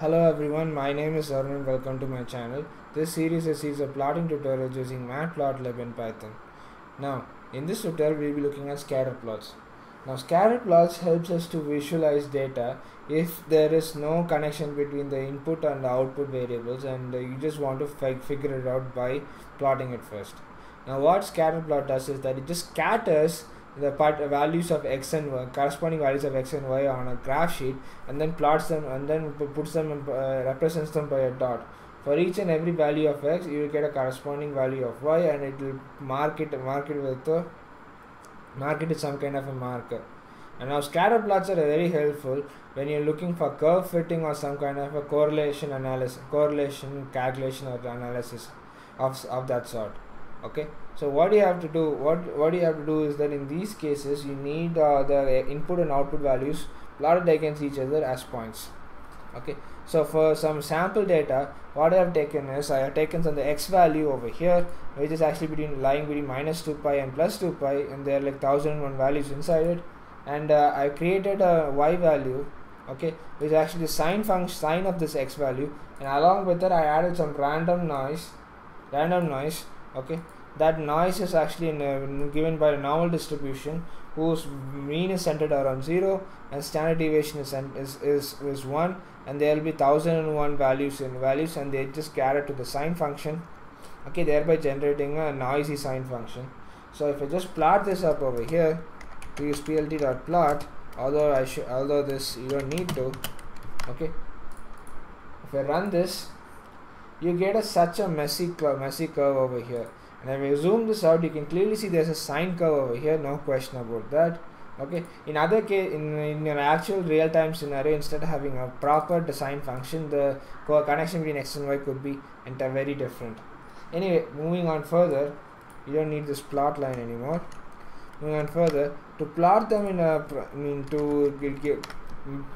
Hello everyone, my name is Arun welcome to my channel. This series is a plotting tutorials using Matplotlib in Python. Now, in this tutorial we will be looking at scatter plots. Now, scatter plots helps us to visualize data if there is no connection between the input and the output variables and uh, you just want to fi figure it out by plotting it first. Now, what scatter plot does is that it just scatters the part values of x and y corresponding values of x and y on a graph sheet and then plots them and then puts them in, uh, represents them by a dot. For each and every value of x you will get a corresponding value of y and it will mark it mark it with a mark it with some kind of a marker. And now scatter plots are very helpful when you're looking for curve fitting or some kind of a correlation analysis correlation calculation or analysis of, of that sort. Okay so what you have to do what what you have to do is that in these cases you need uh, the input and output values plotted against each other as points. Okay? So for some sample data what I have taken is I have taken some the x value over here which is actually between lying between minus 2 pi and plus 2 pi and there are like 1001 values inside it. And uh, I created a y value okay which is actually the sine function sine of this x value. And along with that I added some random noise random noise okay that noise is actually a, uh, given by a normal distribution whose mean is centered around 0 and standard deviation is, is, is, is 1 and there will be 1001 values in values and they just carry to the sine function. Okay thereby generating a noisy sine function. So if I just plot this up over here we use plt.plot although I should although this you don't need to okay. If I run this you get a, such a messy messy curve over here and if I zoom this out you can clearly see there's a sine curve over here no question about that okay? In other case in, in an actual real-time scenario instead of having a proper design function the connection between x and y could be enter very different. Anyway moving on further you don't need this plot line anymore. Moving on further to plot them in a I mean to get,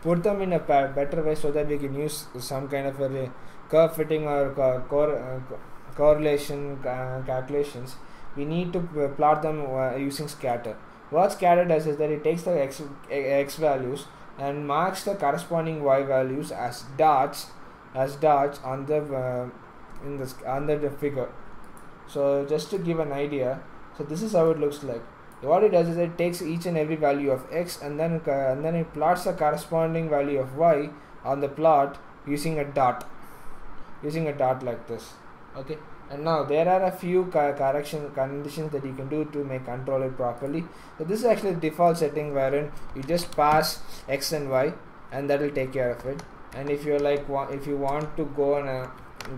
put them in a better way so that we can use some kind of a curve fitting or core uh, correlation uh, calculations we need to plot them uh, using scatter. What scatter does is that it takes the x, x values and marks the corresponding y values as dots as dots on the uh, in the under the figure. So just to give an idea so this is how it looks like. What it does is it takes each and every value of x and then uh, and then it plots the corresponding value of y on the plot using a dot using a dot like this okay. And now there are a few correction conditions that you can do to make control it properly. So this is actually the default setting wherein you just pass x and y and that will take care of it. And if you're like if you want to go and uh,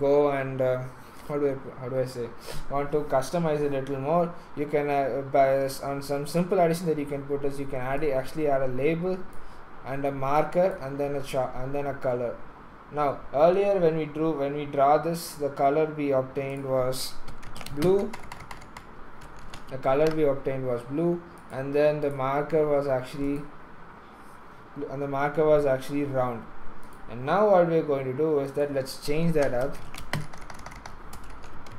go and uh, how do I how do I say want to customize it a little more you can uh, by on some simple addition that you can put is you can add actually add a label and a marker and then a and then a color now earlier when we drew when we draw this the color we obtained was blue. The color we obtained was blue and then the marker was actually and the marker was actually round. And now what we're going to do is that let's change that up.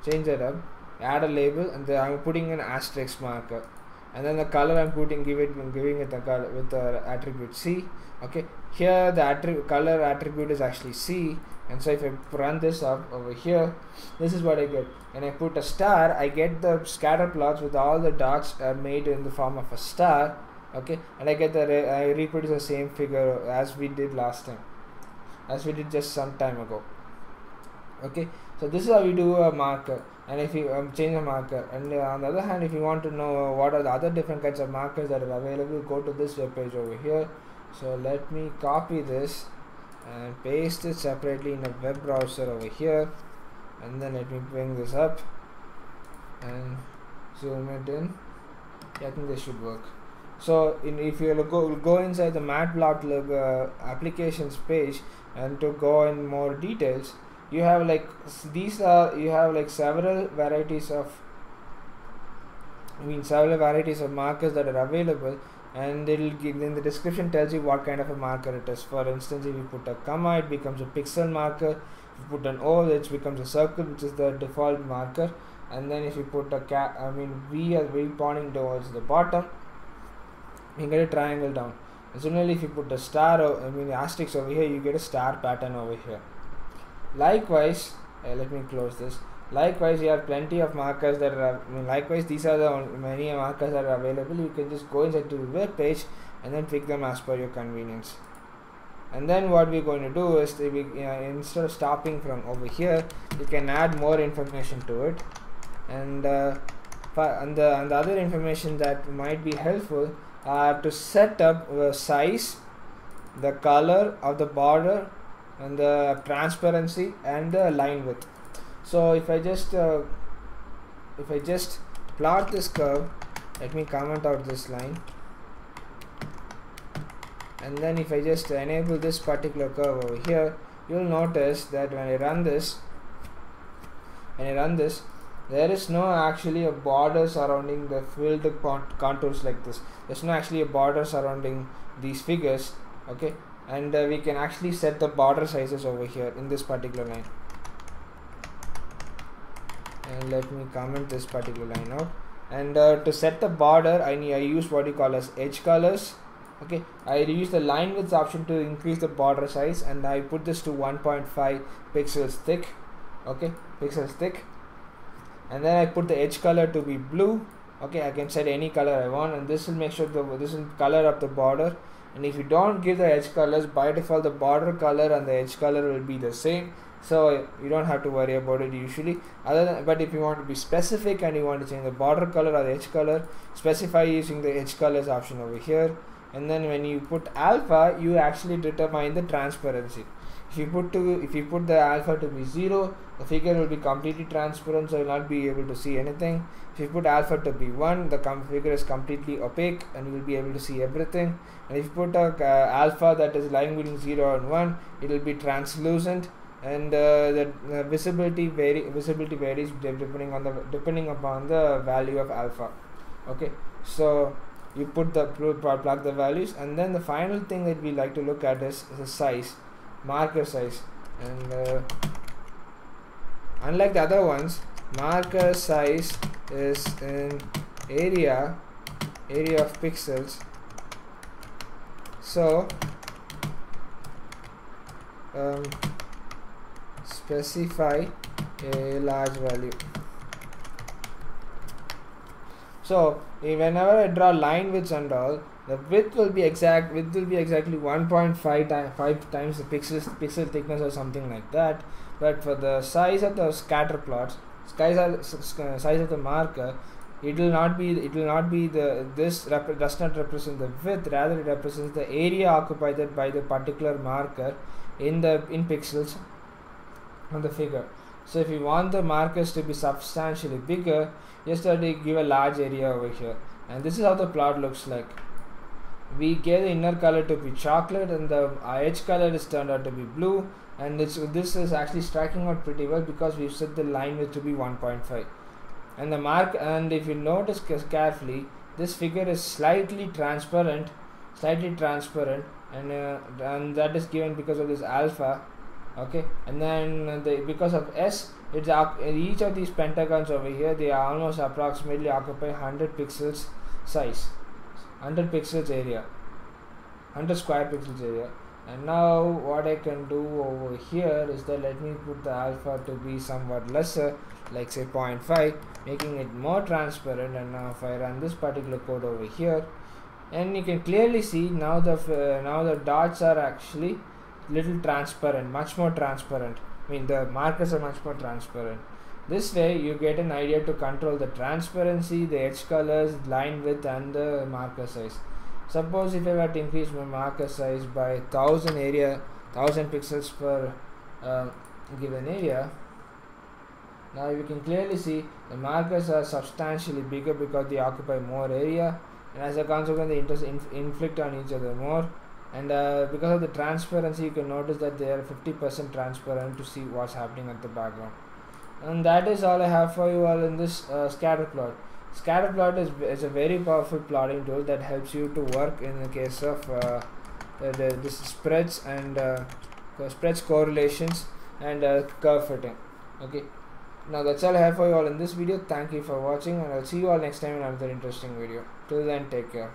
Change that up add a label and then I'm putting an asterisk marker and then the color I'm putting give it giving it the color with the attribute C okay? Here the attribute color attribute is actually C. And so if I run this up over here this is what I get. And I put a star I get the scatter plots with all the dots are made in the form of a star okay? And I get the re I reproduce the same figure as we did last time as we did just some time ago okay? So this is how we do a marker. And if you um, change a marker. And uh, on the other hand if you want to know what are the other different kinds of markers that are available go to this web page over here. So let me copy this and paste it separately in a web browser over here. And then let me bring this up and zoom it in. Yeah, I think this should work. So in, if you go, go inside the matplotlib uh, applications page and to go in more details you have like these are you have like several varieties of I mean several varieties of markers that are available and it'll give in the description tells you what kind of a marker it is. For instance if you put a comma it becomes a pixel marker. If you put an O it becomes a circle which is the default marker. And then if you put a cat I mean V as V pointing towards the bottom you get a triangle down. Similarly if you put the star I mean asterisk over here you get a star pattern over here likewise uh, let me close this. Likewise you have plenty of markers that are I mean, likewise these are the many markers that are available. You can just go inside to the web page and then pick them as per your convenience. And then what we're going to do is we, uh, instead of stopping from over here you can add more information to it. And uh, and the, and the other information that might be helpful are to set up the size the color of the border and the transparency and the line width. So if I just uh, if I just plot this curve let me comment out this line. And then if I just enable this particular curve over here you'll notice that when I run this when I run this there is no actually a border surrounding the filled contours like this. There's no actually a border surrounding these figures okay and uh, we can actually set the border sizes over here in this particular line. And let me comment this particular line out. And uh, to set the border I, need, I use what you call as edge colors. Okay I use the line width option to increase the border size and I put this to 1.5 pixels thick. Okay pixels thick. And then I put the edge color to be blue. Okay I can set any color I want and this will make sure the this will color up the border and if you don't give the edge colors by default the border color and the edge color will be the same. So you don't have to worry about it usually. Other than but if you want to be specific and you want to change the border color or the edge color specify using the edge colors option over here. And then when you put alpha you actually determine the transparency if you put to if you put the alpha to be 0 the figure will be completely transparent so you will not be able to see anything. If you put alpha to be 1 the figure is completely opaque and you will be able to see everything. And if you put a uh, alpha that is lying between 0 and 1 it will be translucent and uh, the, the visibility vary visibility varies depending on the depending upon the value of alpha. Okay so you put the plug the values and then the final thing that we like to look at is the size marker size. And uh, unlike the other ones marker size is in area area of pixels. So um, specify a large value. So whenever I draw line widths and all the width will be exact width will be exactly 1.5 times 5 times the pixels pixel thickness or something like that. But for the size of the scatter plots size size of the marker it will not be it will not be the this does not represent the width rather it represents the area occupied by the particular marker in the in pixels on the figure. So if you want the markers to be substantially bigger just give a large area over here. And this is how the plot looks like we get the inner color to be chocolate and the edge color is turned out to be blue. And this is actually striking out pretty well because we've set the line width to be 1.5 and the mark and if you notice carefully this figure is slightly transparent slightly transparent and uh, and that is given because of this alpha okay? And then the because of s it's each of these pentagons over here they are almost approximately occupy 100 pixels size 100 pixels area 100 square pixels area. And now what I can do over here is that let me put the alpha to be somewhat lesser like say 0.5 making it more transparent. And now if I run this particular code over here and you can clearly see now the uh, now the dots are actually little transparent much more transparent. I mean the markers are much more transparent this way you get an idea to control the transparency the edge colors line width and the marker size. Suppose if I were to increase my marker size by 1000 area 1000 pixels per uh, given area now you can clearly see the markers are substantially bigger because they occupy more area and as a consequence they inf inflict on each other more. And uh, because of the transparency you can notice that they are 50% transparent to see what's happening at the background and that is all I have for you all in this uh, scatter plot. Scatter plot is, is a very powerful plotting tool that helps you to work in the case of uh, the, the, this spreads and uh, spreads correlations and uh, curve fitting okay. Now that's all I have for you all in this video. Thank you for watching and I'll see you all next time in another interesting video. Till then take care